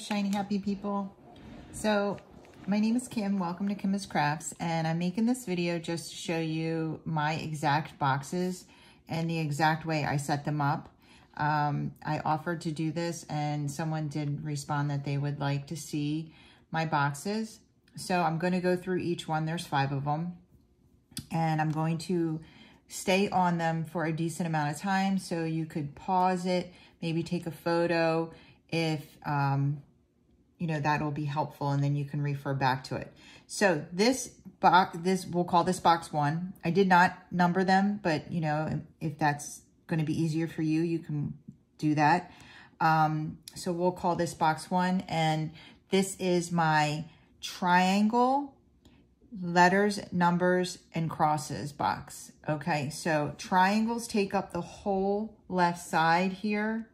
shiny happy people. So my name is Kim, welcome to Kim's Crafts, and I'm making this video just to show you my exact boxes and the exact way I set them up. Um, I offered to do this and someone did respond that they would like to see my boxes. So I'm going to go through each one, there's five of them, and I'm going to stay on them for a decent amount of time so you could pause it, maybe take a photo, if, um, you know, that'll be helpful and then you can refer back to it. So this box, this, we'll call this box one. I did not number them, but you know, if that's going to be easier for you, you can do that. Um, so we'll call this box one and this is my triangle letters, numbers, and crosses box. Okay, so triangles take up the whole left side here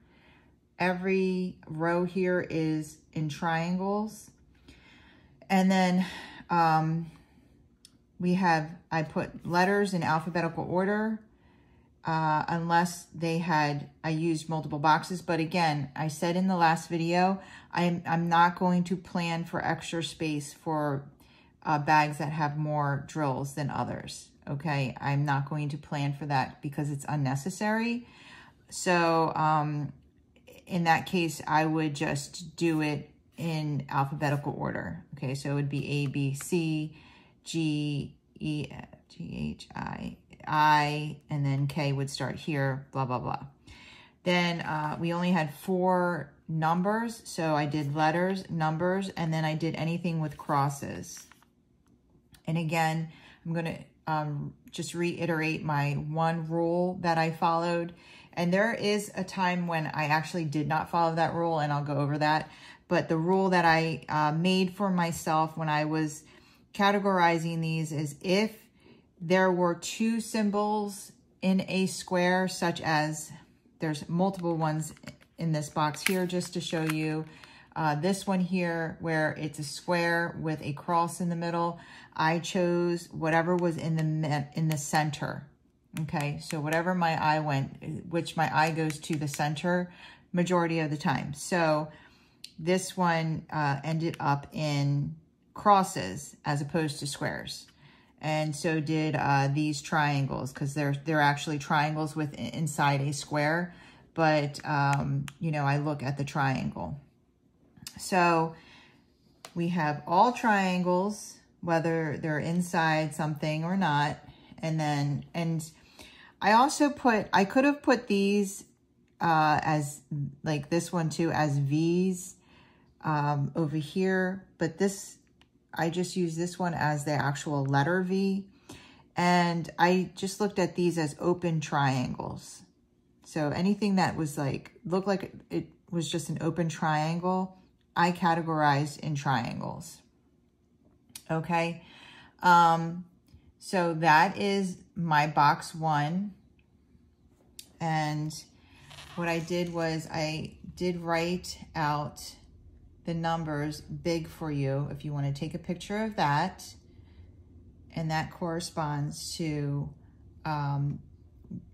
every row here is in triangles. And then um, we have, I put letters in alphabetical order, uh, unless they had, I used multiple boxes. But again, I said in the last video, I'm, I'm not going to plan for extra space for uh, bags that have more drills than others. Okay, I'm not going to plan for that because it's unnecessary. So um, in that case, I would just do it in alphabetical order. Okay, so it would be A, B, C, G, E, F, G, H, I, I, and then K would start here, blah, blah, blah. Then uh, we only had four numbers, so I did letters, numbers, and then I did anything with crosses. And again, I'm going to um, just reiterate my one rule that I followed and there is a time when I actually did not follow that rule, and I'll go over that. But the rule that I uh, made for myself when I was categorizing these is if there were two symbols in a square, such as there's multiple ones in this box here, just to show you. Uh, this one here, where it's a square with a cross in the middle, I chose whatever was in the in the center. Okay, so whatever my eye went, which my eye goes to the center majority of the time. So this one uh, ended up in crosses as opposed to squares. And so did uh, these triangles because they're, they're actually triangles with inside a square. But, um, you know, I look at the triangle. So we have all triangles, whether they're inside something or not. And then, and I also put, I could have put these uh, as, like this one too, as V's um, over here. But this, I just use this one as the actual letter V. And I just looked at these as open triangles. So anything that was like, looked like it was just an open triangle, I categorized in triangles. Okay. Um, so that is my box one. And what I did was I did write out the numbers big for you if you want to take a picture of that. And that corresponds to um,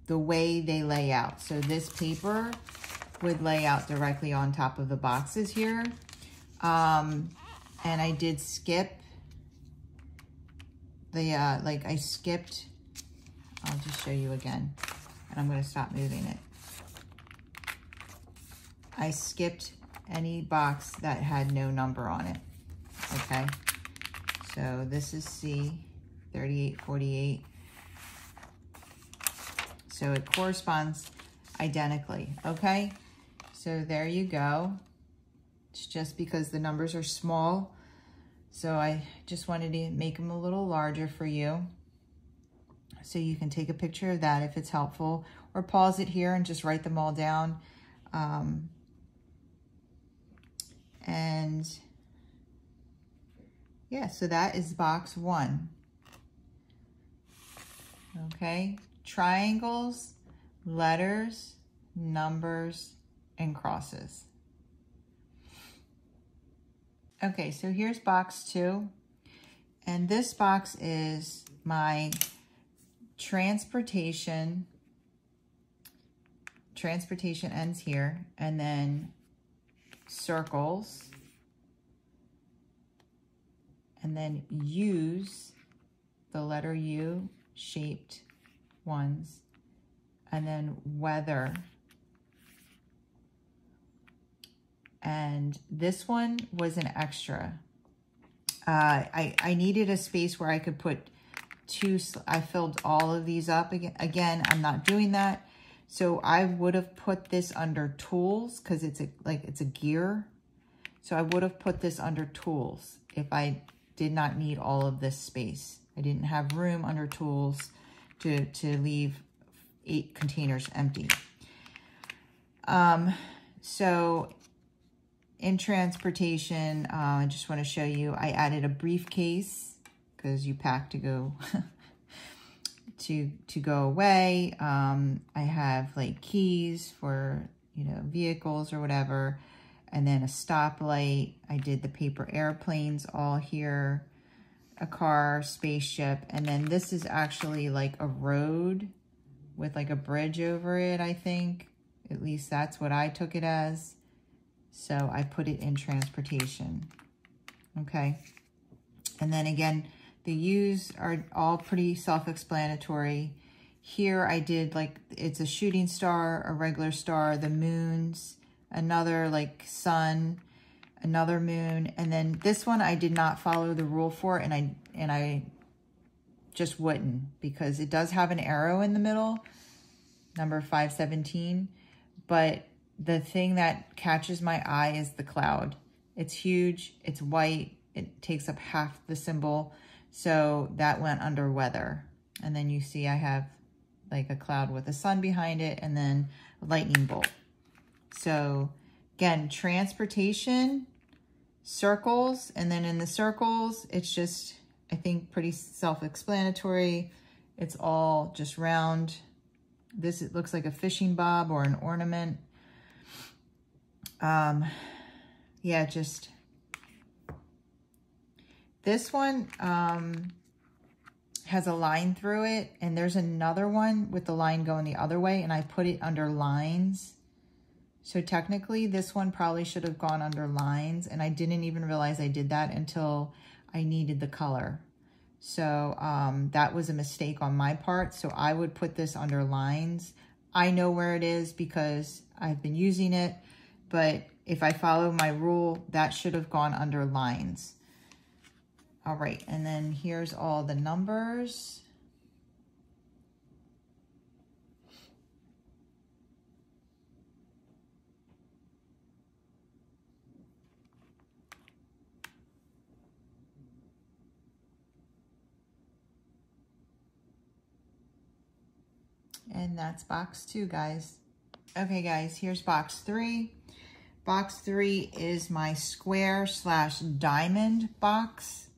the way they lay out. So this paper would lay out directly on top of the boxes here. Um, and I did skip the, uh, like I skipped, I'll just show you again, and I'm gonna stop moving it. I skipped any box that had no number on it, okay? So this is C, 3848. So it corresponds identically, okay? So there you go. It's just because the numbers are small, so I just wanted to make them a little larger for you. So you can take a picture of that if it's helpful or pause it here and just write them all down. Um, and yeah, so that is box one. Okay, triangles, letters, numbers, and crosses. Okay, so here's box two. And this box is my transportation. Transportation ends here. And then circles. And then use the letter U shaped ones. And then weather And this one was an extra. Uh, I, I needed a space where I could put two, I filled all of these up again. Again, I'm not doing that. So I would have put this under tools because it's a like it's a gear. So I would have put this under tools if I did not need all of this space. I didn't have room under tools to, to leave eight containers empty. Um, so in transportation, uh, I just want to show you, I added a briefcase because you pack to go to to go away. Um, I have like keys for, you know, vehicles or whatever. And then a stoplight. I did the paper airplanes all here. A car, spaceship. And then this is actually like a road with like a bridge over it, I think. At least that's what I took it as. So I put it in transportation. Okay. And then again, the U's are all pretty self-explanatory. Here I did like, it's a shooting star, a regular star, the moons, another like sun, another moon. And then this one I did not follow the rule for and I, and I just wouldn't because it does have an arrow in the middle, number 517. But the thing that catches my eye is the cloud. It's huge, it's white, it takes up half the symbol. So that went under weather. And then you see I have like a cloud with a sun behind it and then a lightning bolt. So again, transportation, circles, and then in the circles, it's just, I think, pretty self-explanatory. It's all just round. This it looks like a fishing bob or an ornament. Um, yeah, just this one um, has a line through it, and there's another one with the line going the other way, and I put it under lines. So technically, this one probably should have gone under lines, and I didn't even realize I did that until I needed the color. So um, that was a mistake on my part, so I would put this under lines. I know where it is because I've been using it, but if I follow my rule, that should have gone under lines. All right, and then here's all the numbers. And that's box two, guys. Okay, guys, here's box three. Box three is my square slash diamond box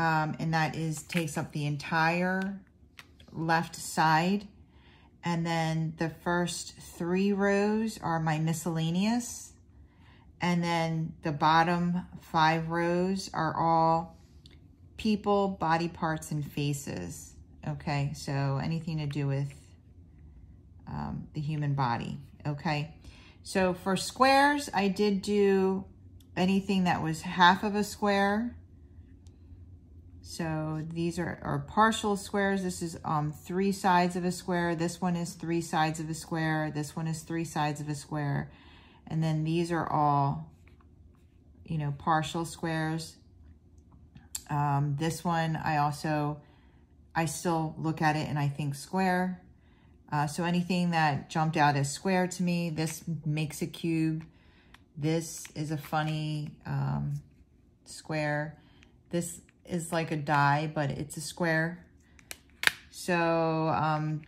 um, and that is takes up the entire left side. And then the first three rows are my miscellaneous. And then the bottom five rows are all people, body parts, and faces. Okay, so anything to do with um, the human body. Okay, so for squares, I did do anything that was half of a square so these are, are partial squares. This is um, three sides of a square. This one is three sides of a square. This one is three sides of a square. And then these are all, you know, partial squares. Um, this one, I also, I still look at it and I think square. Uh, so anything that jumped out as square to me, this makes a cube. This is a funny um, square. This is like a die, but it's a square. So, um,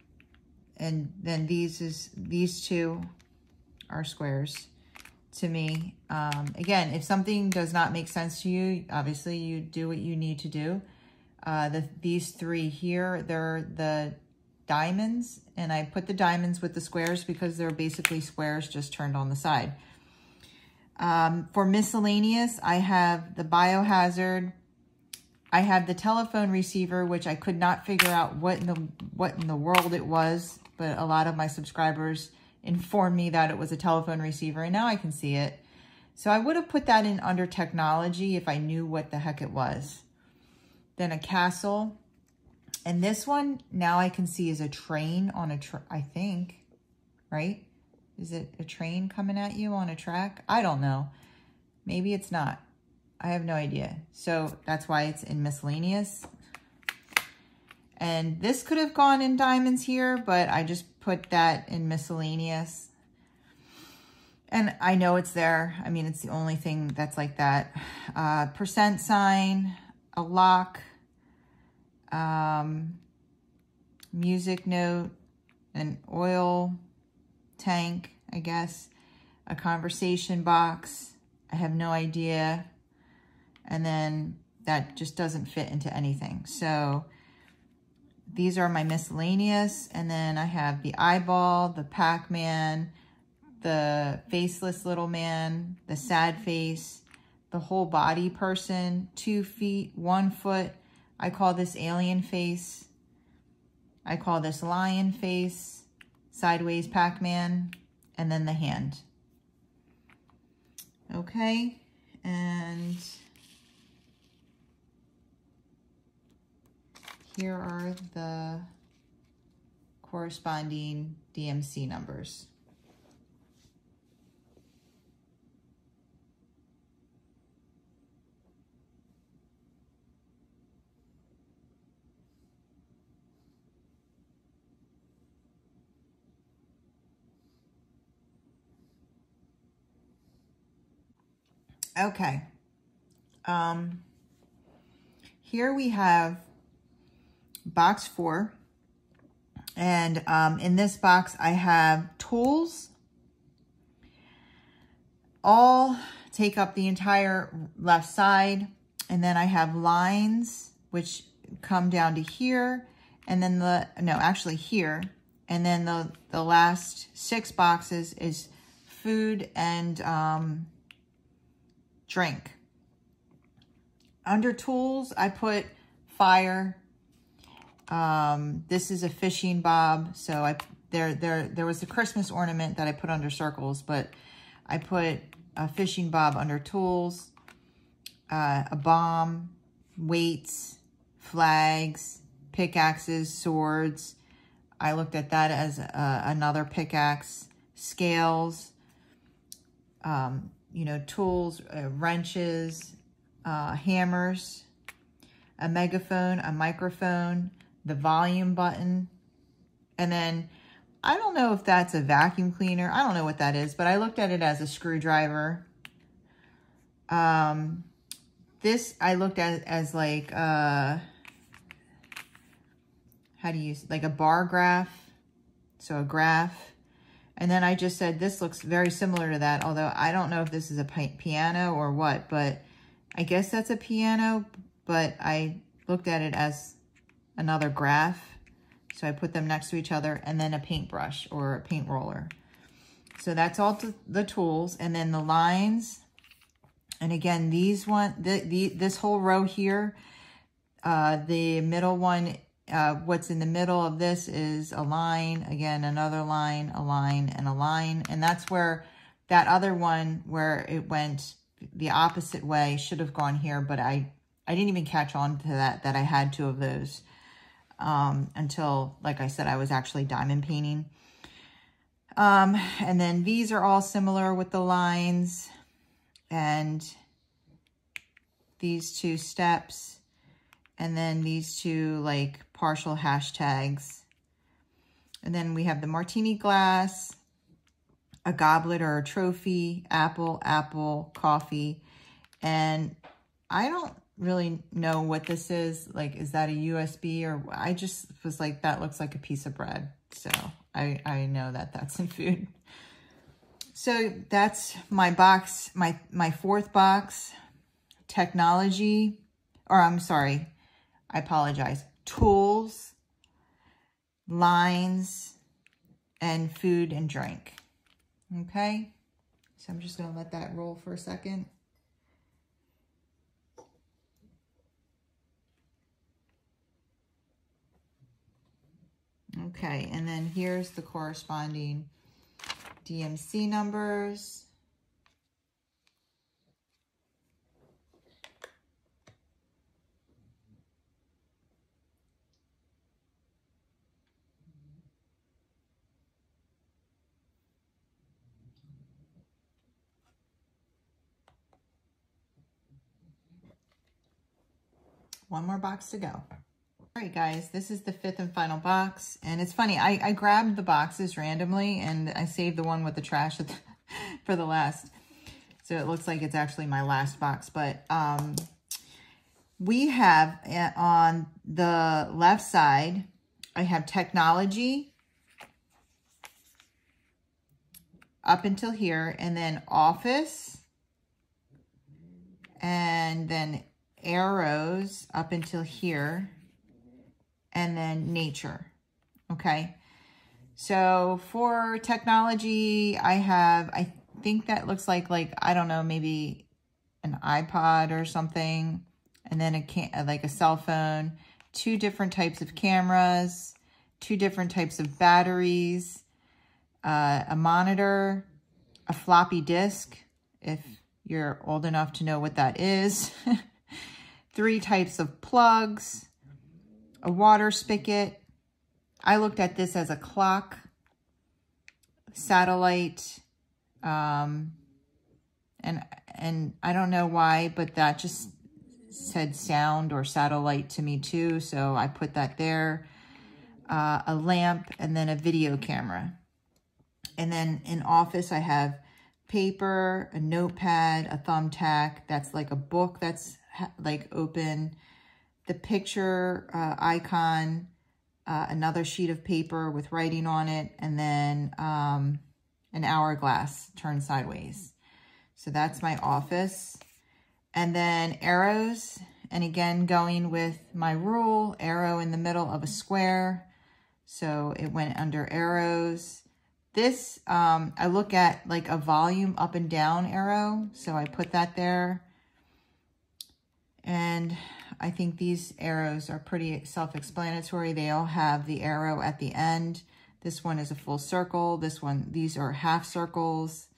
and then these is these two are squares to me. Um, again, if something does not make sense to you, obviously you do what you need to do. Uh, the, these three here, they're the diamonds, and I put the diamonds with the squares because they're basically squares just turned on the side. Um, for miscellaneous, I have the biohazard, I have the telephone receiver, which I could not figure out what in the what in the world it was, but a lot of my subscribers informed me that it was a telephone receiver, and now I can see it. So I would have put that in under technology if I knew what the heck it was. Then a castle. And this one, now I can see is a train on a, tra I think, right? Is it a train coming at you on a track? I don't know. Maybe it's not. I have no idea. So that's why it's in miscellaneous. And this could have gone in diamonds here, but I just put that in miscellaneous. And I know it's there. I mean, it's the only thing that's like that. Uh, percent sign, a lock, um, music note, an oil tank, I guess, a conversation box. I have no idea. And then that just doesn't fit into anything. So these are my miscellaneous. And then I have the eyeball, the Pac-Man, the faceless little man, the sad face, the whole body person, two feet, one foot. I call this alien face. I call this lion face, sideways Pac-Man, and then the hand. Okay, and here are the corresponding DMC numbers. Okay. Um, here we have box four. And um, in this box, I have tools. All take up the entire left side. And then I have lines, which come down to here. And then the, no, actually here. And then the, the last six boxes is food and um, drink. Under tools, I put fire. Um, this is a fishing bob. So I there there there was a Christmas ornament that I put under circles, but I put a fishing bob under tools, uh, a bomb, weights, flags, pickaxes, swords. I looked at that as uh, another pickaxe, scales, um, you know, tools, uh, wrenches, uh, hammers, a megaphone, a microphone, the volume button, and then I don't know if that's a vacuum cleaner. I don't know what that is, but I looked at it as a screwdriver. Um, this I looked at as like, uh, how do you like a bar graph. So a graph. And then I just said, this looks very similar to that, although I don't know if this is a piano or what, but I guess that's a piano, but I looked at it as another graph. So I put them next to each other and then a paintbrush or a paint roller. So that's all the tools. And then the lines. And again, these one, the, the, this whole row here, uh, the middle one uh, what's in the middle of this is a line, again, another line, a line, and a line. And that's where that other one where it went the opposite way should have gone here, but I, I didn't even catch on to that, that I had two of those um, until, like I said, I was actually diamond painting. Um, and then these are all similar with the lines and these two steps. And then these two like partial hashtags. And then we have the martini glass, a goblet or a trophy, apple, apple, coffee. And I don't really know what this is. Like, is that a USB or I just was like, that looks like a piece of bread. So I, I know that that's in food. So that's my box, my, my fourth box, technology, or I'm sorry, I apologize, tools, lines, and food and drink. Okay? So I'm just going to let that roll for a second. Okay, and then here's the corresponding DMC numbers. One more box to go. All right, guys, this is the fifth and final box. And it's funny, I, I grabbed the boxes randomly and I saved the one with the trash the, for the last. So it looks like it's actually my last box. But um, we have uh, on the left side, I have technology up until here, and then office, and then arrows up until here, and then nature, okay? So for technology, I have, I think that looks like, like, I don't know, maybe an iPod or something, and then a can like a cell phone, two different types of cameras, two different types of batteries, uh, a monitor, a floppy disk, if you're old enough to know what that is, three types of plugs, a water spigot. I looked at this as a clock, satellite, um, and and I don't know why, but that just said sound or satellite to me too, so I put that there. Uh, a lamp, and then a video camera. And then in office, I have paper, a notepad, a thumbtack. That's like a book that's like open. The picture uh, icon, uh, another sheet of paper with writing on it, and then um, an hourglass turned sideways. So that's my office. And then arrows, and again, going with my rule, arrow in the middle of a square. So it went under arrows. This, um, I look at like a volume up and down arrow. So I put that there. And I think these arrows are pretty self-explanatory. They all have the arrow at the end. This one is a full circle. This one, these are half circles.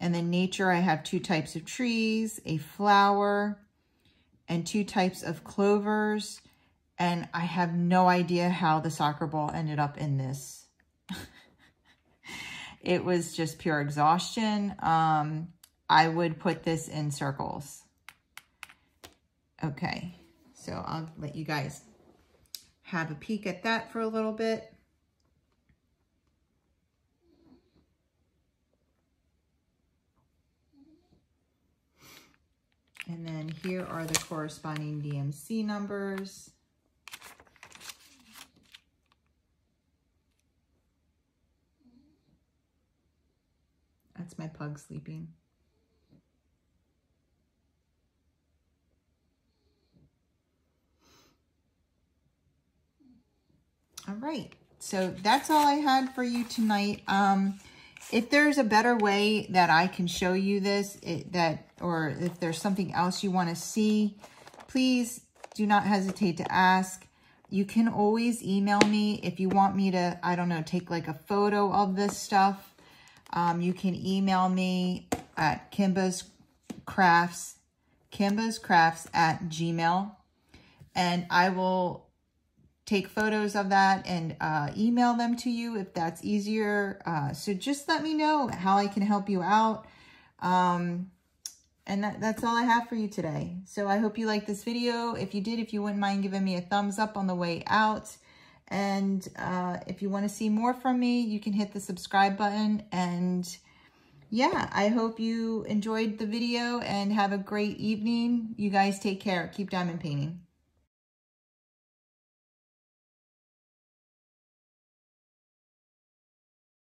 And then nature, I have two types of trees, a flower, and two types of clovers. And I have no idea how the soccer ball ended up in this. it was just pure exhaustion. Um, I would put this in circles. Okay, so I'll let you guys have a peek at that for a little bit. And then here are the corresponding DMC numbers. That's my pug sleeping. Right, so that's all I had for you tonight. Um, if there's a better way that I can show you this, it, that or if there's something else you want to see, please do not hesitate to ask. You can always email me if you want me to, I don't know, take like a photo of this stuff. Um, you can email me at Kimba's Krafts, Kimba's Krafts at Gmail. And I will take photos of that and uh, email them to you if that's easier. Uh, so just let me know how I can help you out. Um, and that, that's all I have for you today. So I hope you liked this video. If you did, if you wouldn't mind giving me a thumbs up on the way out. And uh, if you want to see more from me, you can hit the subscribe button. And yeah, I hope you enjoyed the video and have a great evening. You guys take care. Keep diamond painting.